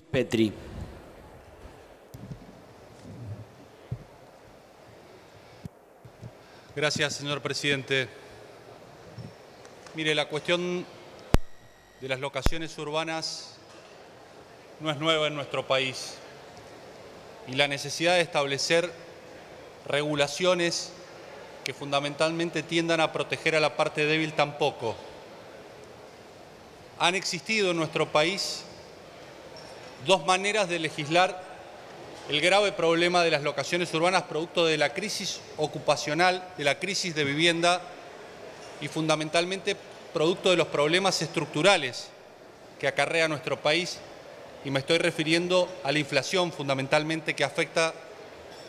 Petri. Gracias, señor presidente. Mire, la cuestión de las locaciones urbanas no es nueva en nuestro país y la necesidad de establecer regulaciones que fundamentalmente tiendan a proteger a la parte débil tampoco. Han existido en nuestro país dos maneras de legislar el grave problema de las locaciones urbanas producto de la crisis ocupacional, de la crisis de vivienda y fundamentalmente producto de los problemas estructurales que acarrea nuestro país y me estoy refiriendo a la inflación fundamentalmente que afecta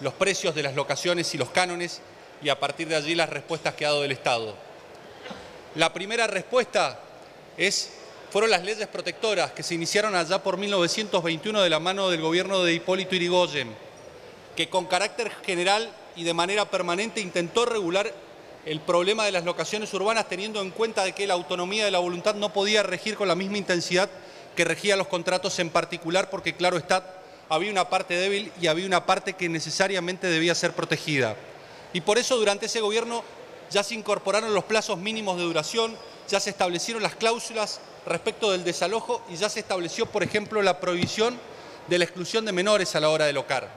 los precios de las locaciones y los cánones y a partir de allí las respuestas que ha dado el Estado. La primera respuesta es fueron las leyes protectoras que se iniciaron allá por 1921 de la mano del gobierno de Hipólito Yrigoyen, que con carácter general y de manera permanente intentó regular el problema de las locaciones urbanas teniendo en cuenta de que la autonomía de la voluntad no podía regir con la misma intensidad que regía los contratos en particular, porque claro está, había una parte débil y había una parte que necesariamente debía ser protegida. Y por eso durante ese gobierno ya se incorporaron los plazos mínimos de duración, ya se establecieron las cláusulas respecto del desalojo y ya se estableció, por ejemplo, la prohibición de la exclusión de menores a la hora de locar.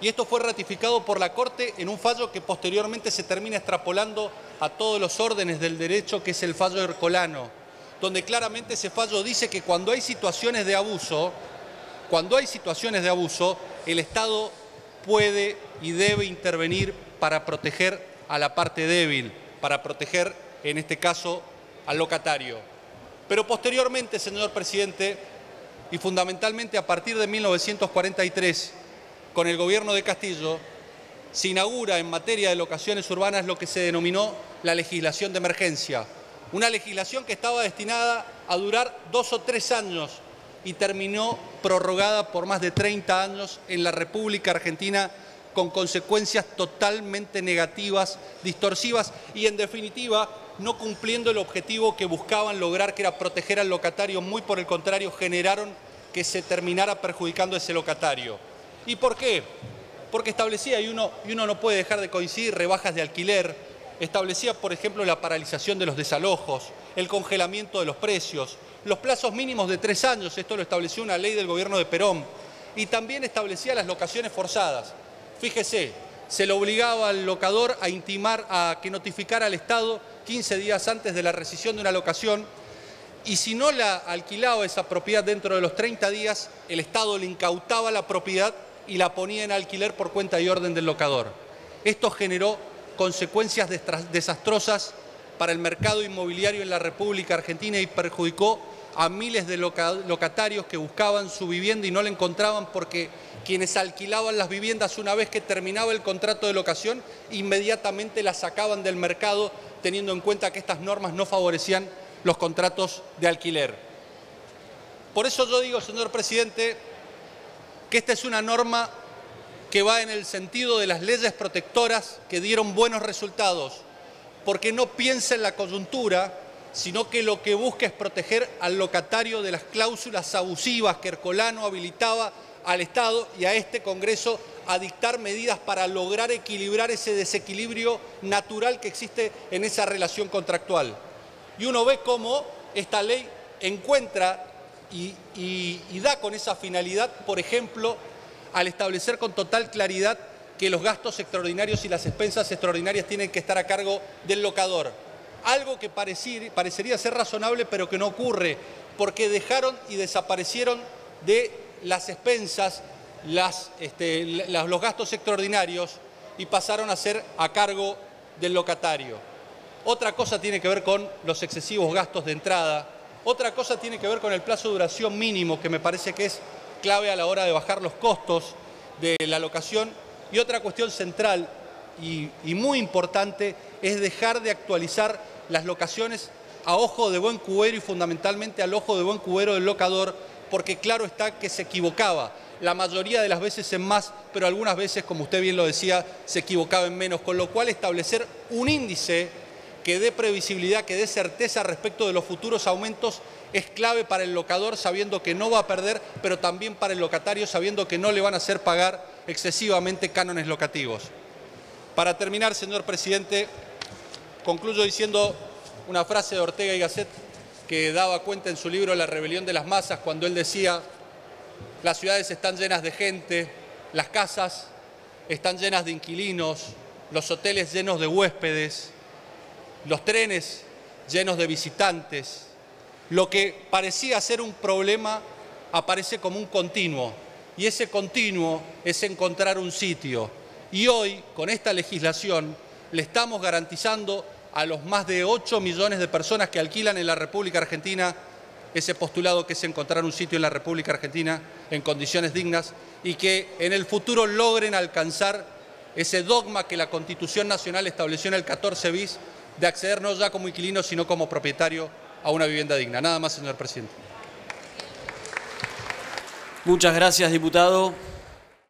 Y esto fue ratificado por la Corte en un fallo que posteriormente se termina extrapolando a todos los órdenes del derecho, que es el fallo hercolano, donde claramente ese fallo dice que cuando hay situaciones de abuso, cuando hay situaciones de abuso, el Estado puede y debe intervenir para proteger a la parte débil, para proteger, en este caso, al locatario. Pero posteriormente, señor presidente, y fundamentalmente a partir de 1943, con el gobierno de Castillo, se inaugura en materia de locaciones urbanas lo que se denominó la legislación de emergencia. Una legislación que estaba destinada a durar dos o tres años y terminó prorrogada por más de 30 años en la República Argentina con consecuencias totalmente negativas, distorsivas y en definitiva no cumpliendo el objetivo que buscaban lograr, que era proteger al locatario, muy por el contrario generaron que se terminara perjudicando a ese locatario. ¿Y por qué? Porque establecía, y uno, y uno no puede dejar de coincidir, rebajas de alquiler, establecía, por ejemplo, la paralización de los desalojos, el congelamiento de los precios, los plazos mínimos de tres años, esto lo estableció una ley del gobierno de Perón, y también establecía las locaciones forzadas. Fíjese, se le obligaba al locador a intimar, a que notificara al Estado 15 días antes de la rescisión de una locación, y si no la alquilaba esa propiedad dentro de los 30 días, el Estado le incautaba la propiedad y la ponía en alquiler por cuenta y orden del locador. Esto generó consecuencias desastrosas para el mercado inmobiliario en la República Argentina y perjudicó a miles de locatarios que buscaban su vivienda y no la encontraban porque quienes alquilaban las viviendas una vez que terminaba el contrato de locación, inmediatamente las sacaban del mercado teniendo en cuenta que estas normas no favorecían los contratos de alquiler. Por eso yo digo, señor presidente, que esta es una norma que va en el sentido de las leyes protectoras que dieron buenos resultados, porque no piensa en la coyuntura, sino que lo que busca es proteger al locatario de las cláusulas abusivas que Ercolano habilitaba al Estado y a este Congreso a dictar medidas para lograr equilibrar ese desequilibrio natural que existe en esa relación contractual. Y uno ve cómo esta ley encuentra y, da con esa finalidad, por ejemplo, al establecer con total claridad que los gastos extraordinarios y las expensas extraordinarias tienen que estar a cargo del locador. Algo que parecería ser razonable, pero que no ocurre, porque dejaron y desaparecieron de las expensas este, los gastos extraordinarios y pasaron a ser a cargo del locatario. Otra cosa tiene que ver con los excesivos gastos de entrada, otra cosa tiene que ver con el plazo de duración mínimo, que me parece que es clave a la hora de bajar los costos de la locación. Y otra cuestión central y, y muy importante es dejar de actualizar las locaciones a ojo de buen cubero y fundamentalmente al ojo de buen cubero del locador, porque claro está que se equivocaba. La mayoría de las veces en más, pero algunas veces, como usted bien lo decía, se equivocaba en menos, con lo cual establecer un índice que dé previsibilidad, que dé certeza respecto de los futuros aumentos, es clave para el locador sabiendo que no va a perder, pero también para el locatario sabiendo que no le van a hacer pagar excesivamente cánones locativos. Para terminar, señor presidente, concluyo diciendo una frase de Ortega y Gasset que daba cuenta en su libro La rebelión de las masas cuando él decía, las ciudades están llenas de gente, las casas están llenas de inquilinos, los hoteles llenos de huéspedes, los trenes llenos de visitantes. Lo que parecía ser un problema aparece como un continuo y ese continuo es encontrar un sitio. Y hoy, con esta legislación, le estamos garantizando a los más de 8 millones de personas que alquilan en la República Argentina ese postulado que es encontrar un sitio en la República Argentina en condiciones dignas y que en el futuro logren alcanzar ese dogma que la Constitución Nacional estableció en el 14 bis de acceder no ya como inquilino, sino como propietario a una vivienda digna. Nada más, señor presidente. Muchas gracias, diputado.